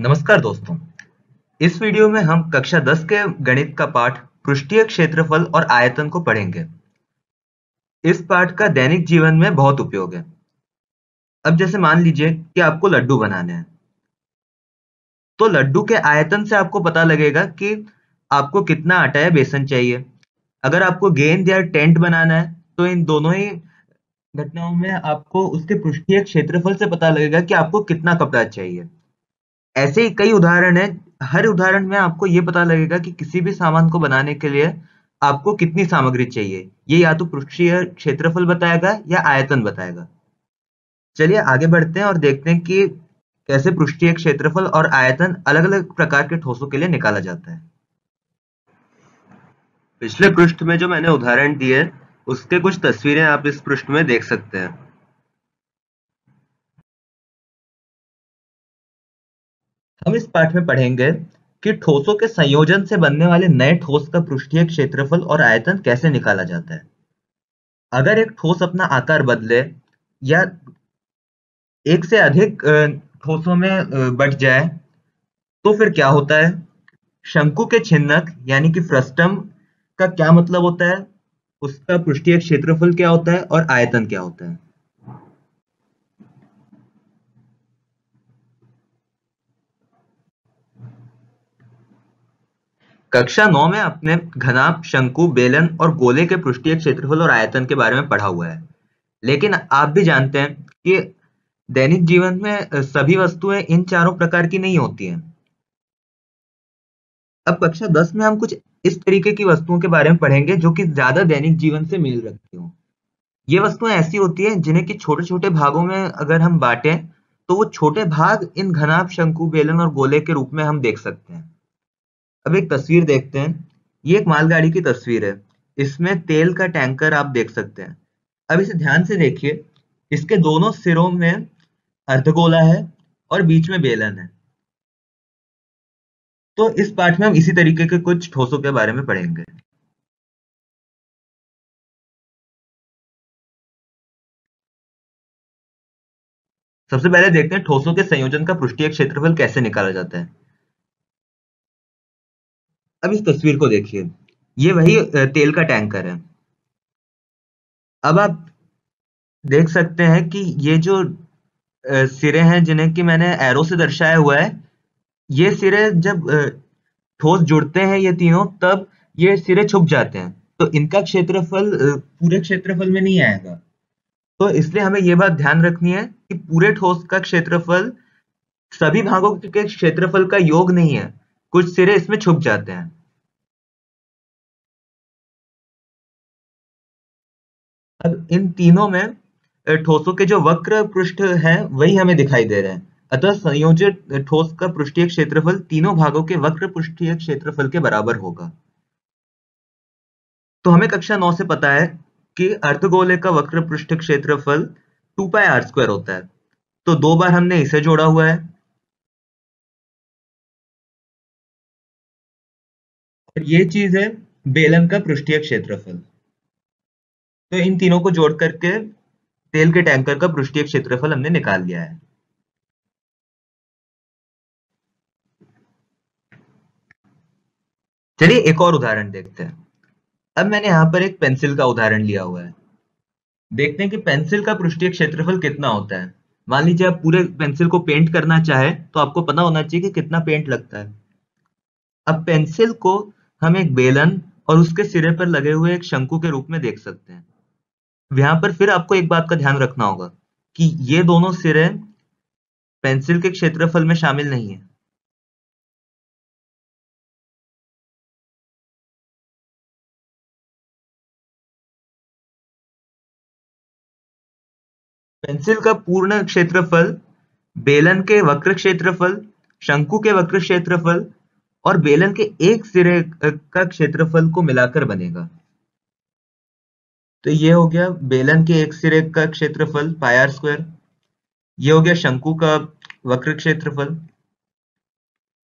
नमस्कार दोस्तों। इस वीडियो में हम कक्षा 10 के गणित का पाठ पृष्ठीय क्षेत्रफल और आयतन को पढ़ेंगे। इस पाठ का दैनिक जीवन में बहुत उपयोग है। अब जैसे मान लीजिए कि आपको लड्डू बनाने हैं। तो लड्डू के आयतन से आपको पता लगेगा कि आपको कितना आटा या बेसन चाहिए। अगर आपको गेंद या टेंट बनाना है तो इन दोनों ही घटनाओं में आपको उसके पृष्ठीय क्षेत्रफल से पता लगेगा कि आपको कितना कपड़ा चाहिए। ऐसे ही कई उदाहरण हैं। हर उदाहरण में आपको ये पता लगेगा कि किसी भी सामान को बनाने के लिए आपको कितनी सामग्री चाहिए। ये या तो पृष्ठीय क्षेत्रफल बताएगा या आयतन बताएगा। चलिए आगे बढ़ते हैं और देखते हैं कि कैसे पृष्ठीय क्षेत्रफल और आयतन अलग अलग प्रकार के ठोसों के लिए निकाला जाता है। पिछले पृष्ठ में जो मैंने उदाहरण दिए, उसके कुछ तस्वीरें आप इस पृष्ठ में देख सकते हैं। हम इस पाठ में पढ़ेंगे कि ठोसों के संयोजन से बनने वाले नए ठोस का पृष्ठीय क्षेत्रफल और आयतन कैसे निकाला जाता है। अगर एक ठोस अपना आकार बदले या एक से अधिक ठोसों में बढ़ जाए तो फिर क्या होता है? शंकु के छिन्नक यानी कि फ्रस्टम का क्या मतलब होता है? उसका पृष्ठीय क्षेत्रफल क्या होता है और आयतन क्या होता है? कक्षा नौ में अपने घनाभ, शंकु, बेलन और गोले के पृष्ठीय क्षेत्रफल और आयतन के बारे में पढ़ा हुआ है। लेकिन आप भी जानते हैं कि दैनिक जीवन में सभी वस्तुएँ इन चारों प्रकार की नहीं होती हैं। अब कक्षा दस में हम कुछ इस तरीके की वस्तुओं के बारे में पढ़ेंगे जो कि ज़्यादा दैनिक जीवन से मेल रखती हो। ये वस्तुएँ ऐसी होती हैं जिन्हें कि छोटे छोटे भागों में अगर हम बांटें तो वो छोटे भाग इन घनाभ, शंकु, बेलन और गोले के रूप में हम देख सकते हैं। अब एक तस्वीर देखते हैं। ये एक मालगाड़ी की तस्वीर है। इसमें तेल का टैंकर आप देख सकते हैं। अब इसे ध्यान से देखिए। इसके दोनों सिरों में अर्धगोला है और बीच में बेलन है। तो इस पाठ में हम इसी तरीके के कुछ ठोसों के बारे में पढ़ेंगे। सबसे पहले देखते हैं ठोसों के संयोजन का पृष्ठीय क्षेत्रफल कैसे निकाला जाता है। अब इस तस्वीर को देखिए। ये वही तेल का टैंकर है। अब आप देख सकते हैं कि ये जो सिरे हैं जिन्हें कि मैंने एरो से दर्शाया हुआ है, ये सिरे जब ठोस जुड़ते हैं ये तीनों, तब ये सिरे छुप जाते हैं। तो इनका क्षेत्रफल पूरे क्षेत्रफल में नहीं आएगा। तो इसलिए हमें ये बात ध्यान रखनी है कि पूरे ठोस का क्षेत्रफल सभी भागों के क्षेत्रफल का योग नहीं है। कुछ सिरे इसमें छुप जाते हैं। अब इन तीनों में ठोसों के जो वक्र पृष्ठ है, वही हमें दिखाई दे रहे हैं। अतः संयोजित ठोस का पृष्ठीय क्षेत्रफल तीनों भागों के वक्र पृष्ठीय क्षेत्रफल के बराबर होगा। तो हमें कक्षा नौ से पता है कि अर्धगोले का वक्र पृष्ठ क्षेत्रफल टू पाई आर स्क्वायर होता है। तो दो बार हमने इसे जोड़ा हुआ है। और ये चीज़ है बेलन का पृष्ठीय क्षेत्रफल। तो इन तीनों को जोड़ करके तेल के टैंकर का पृष्ठीय क्षेत्रफल हमने निकाल लिया है। चलिए एक और उदाहरण देखते हैं। अब मैंने यहाँ पर एक पेंसिल का उदाहरण लिया हुआ है। देखते हैं कि पेंसिल का पृष्ठीय क्षेत्रफल कितना होता है। मान लीजिए आप पूरे पेंसिल को पेंट करना चाहे तो आपको पता होना चाहिए कि कितना पेंट लगता है। अब पेंसिल को हम एक बेलन और उसके सिरे पर लगे हुए एक शंकु के रूप में देख सकते हैं। यहाँ पर फिर आपको एक बात का ध्यान रखना होगा कि ये दोनों सिरे पेंसिल के क्षेत्रफल में शामिल नहीं है। पेंसिल का पूर्ण क्षेत्रफल बेलन के वक्र क्षेत्रफल, शंकु के वक्र क्षेत्रफल और बेलन के एक सिरे का क्षेत्रफल को मिलाकर बनेगा। तो ये हो गया बेलन के एक सिरे का क्षेत्रफल पायर स्क्वायर ये हो गया शंकु का वक्र क्षेत्रफल।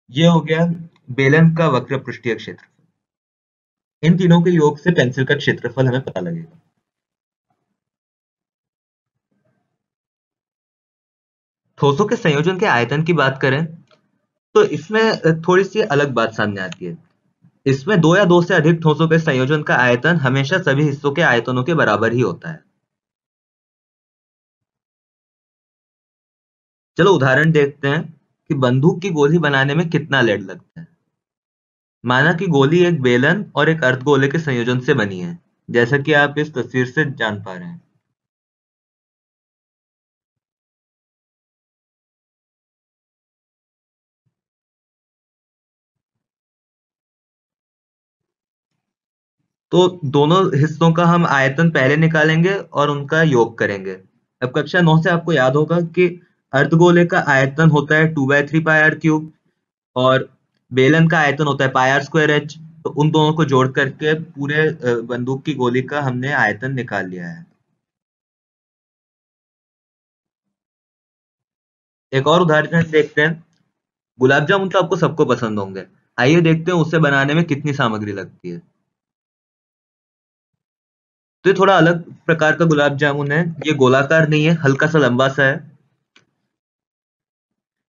ये हो गया बेलन का वक्र पृष्ठीय क्षेत्रफल। इन तीनों के योग से पेंसिल का क्षेत्रफल हमें पता लगेगा। ठोसों के संयोजन के आयतन की बात करें तो इसमें थोड़ी सी अलग बात सामने आती है। इसमें दो या दो से अधिक ठोसों के संयोजन का आयतन हमेशा सभी हिस्सों के आयतनों के बराबर ही होता है। चलो उदाहरण देखते हैं कि बंदूक की गोली बनाने में कितना लेड लगता है। माना कि गोली एक बेलन और एक अर्धगोले के संयोजन से बनी है, जैसा कि आप इस तस्वीर से जान पा रहे हैं। तो दोनों हिस्सों का हम आयतन पहले निकालेंगे और उनका योग करेंगे। अब कक्षा नौ से आपको याद होगा कि अर्धगोले का आयतन होता है two by three pi r cube और बेलन का आयतन होता है पाई आर स्क्वायर एच। तो उन दोनों को जोड़ करके पूरे बंदूक की गोली का हमने आयतन निकाल लिया है। एक और उदाहरण देखते हैं। गुलाब जामुन तो आपको सबको पसंद होंगे। आइए देखते हैं उसे बनाने में कितनी सामग्री लगती है। तो ये थोड़ा अलग प्रकार का गुलाब जामुन है। ये गोलाकार नहीं है हल्का सा लंबा सा है।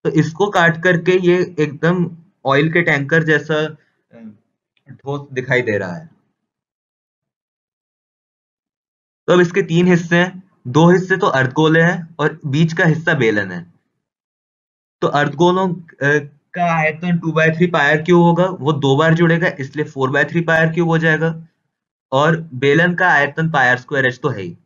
तो इसको काट करके ये एकदम ऑयल के टैंकर जैसा ठोस दिखाई दे रहा है। तो अब इसके तीन हिस्से हैं। दो हिस्से तो अर्धगोले हैं और बीच का हिस्सा बेलन है। तो अर्धगोलों का आयतन two by three pi r cube होगा। वो दो बार जुड़ेगा इसलिए four by three pi r cube हो जाएगा। और बेलन का आयतन पायर स्क्वायर एच तो है ही।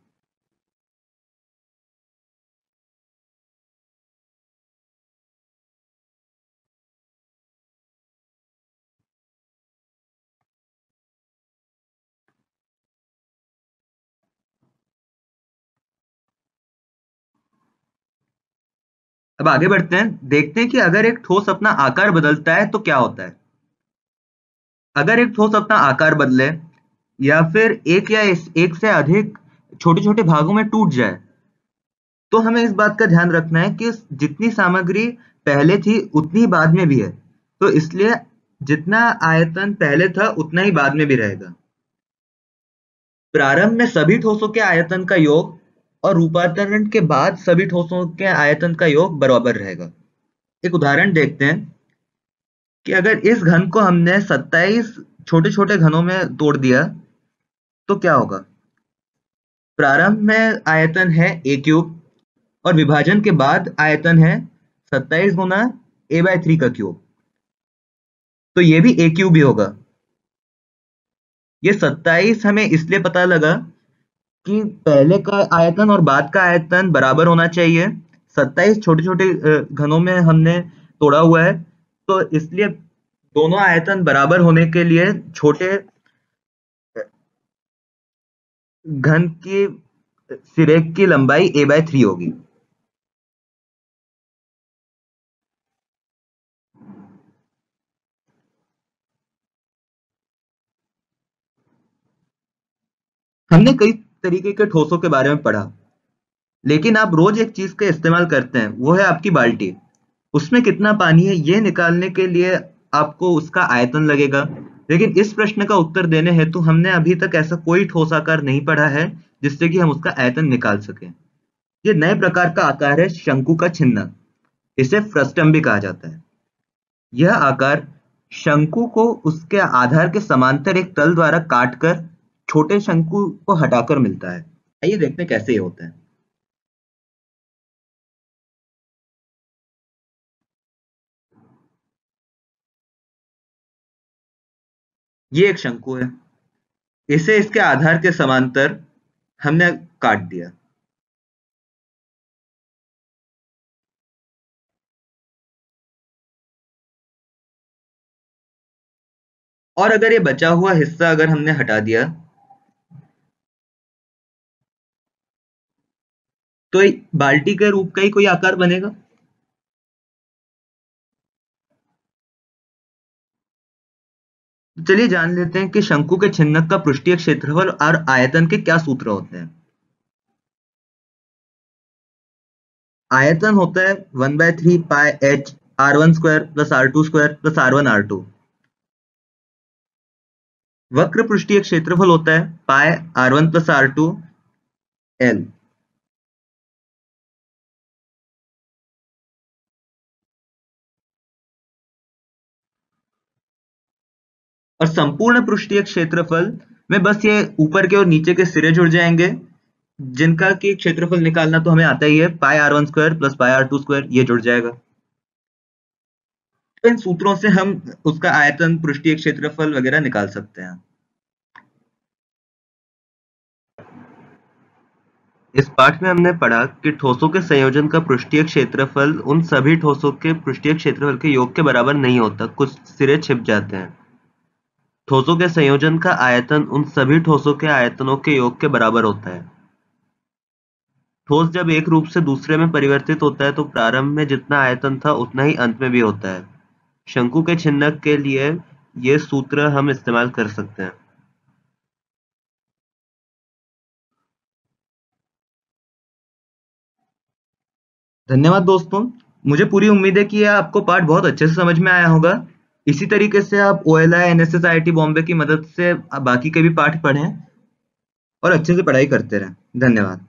अब आगे बढ़ते हैं, देखते हैं कि अगर एक ठोस अपना आकार बदलता है तो क्या होता है। अगर एक ठोस अपना आकार बदले या फिर एक या एक से अधिक छोटे छोटे भागों में टूट जाए। तो हमें इस बात का ध्यान रखना है कि जितनी सामग्री पहले थी, उतनी बाद में भी है। तो इसलिए जितना आयतन पहले था, उतना ही बाद में भी रहेगा। प्रारंभ में सभी ठोसों के आयतन का योग और रूपांतरण के बाद सभी ठोसों के आयतन का योग बराबर रहेगा। एक उदाहरण देखते हैं कि अगर इस घन को हमने 27 छोटे छोटे घनों में तोड़ दिया तो क्या होगा? प्रारंभ में आयतन है ए क्यूब और विभाजन के बाद आयतन है 27 गुना ए बाय थ्री का क्यूब तो ये भी ए क्यूब ही होगा। ये 27 हमें इसलिए पता लगा कि पहले का आयतन और बाद का आयतन बराबर होना चाहिए। 27 छोटे छोटे घनों में हमने तोड़ा हुआ है तो इसलिए दोनों आयतन बराबर होने के लिए छोटे घन की सिरे की लंबाई ए बाय थ्री होगी। हमने कई तरीके के ठोसों के बारे में पढ़ा, लेकिन आप रोज एक चीज़ का इस्तेमाल करते हैं, वो है आपकी बाल्टी। उसमें कितना पानी है, ये निकालने के लिए आपको उसका आयतन लगेगा। लेकिन इस प्रश्न का उत्तर देने हेतु हमने अभी तक ऐसा कोई ठोस आकार नहीं पढ़ा है जिससे कि हम उसका आयतन निकाल सकें। ये नए प्रकार का आकार है शंकु का छिन्न। इसे फ्रस्टम भी कहा जाता है। यह आकार शंकु को उसके आधार के समांतर एक तल द्वारा काटकर छोटे शंकु को हटाकर मिलता है। आइए देखते हैं कैसे ये होता है। ये एक शंकु है। इसे इसके आधार के समांतर हमने काट दिया। और अगर ये बचा हुआ हिस्सा अगर हमने हटा दिया तो बाल्टी के रूप का ही कोई आकार बनेगा। चलिए जान लेते हैं कि शंकु के छिन्नक का पृष्ठीय क्षेत्रफल और आयतन के क्या सूत्र होते हैं। आयतन होता है one by three pi h r one square plus r two square plus r one r two. वक्र पृष्ठीय क्षेत्रफल होता है pi r one plus r two l. और संपूर्ण पृष्ठीय क्षेत्रफल में बस ये ऊपर के और नीचे के सिरे जुड़ जाएँगे। जिनका की क्षेत्रफल निकालना तो हमें आता ही है pi r one square plus pi r two square ये जुड़ जाएगा। तो इन सूत्रों से हम उसका आयतन, पृष्ठीय क्षेत्रफल वगैरह निकाल सकते हैं। इस पाठ में हमने पढ़ा कि ठोसों के संयोजन का पृष्ठीय क्षेत्रफल उन सभी ठोसों के, पृष्ठीय क्षेत्रफल के योग के बराबर नहीं होता, कुछ सिरे छिप जाते हैं। ठोसों के संयोजन का आयतन उन सभी ठोसों के आयतनों के योग के बराबर होता है। ठोस जब एक रूप से दूसरे में परिवर्तित होता है तो प्रारंभ में जितना आयतन था, उतना ही अंत में भी होता है। शंकु के छिन्नक के लिए ये सूत्र हम इस्तेमाल कर सकते हैं। धन्यवाद दोस्तों। मुझे पूरी उम्मीद है कि यह आपको पाठ बहुत अच्छे से समझ में आया होगा। इसी तरीके से आप O L I N S S I T Bombay की मदद से बाकी के भी पाठ पढ़ें और अच्छे से पढ़ाई करते रहें। धन्यवाद।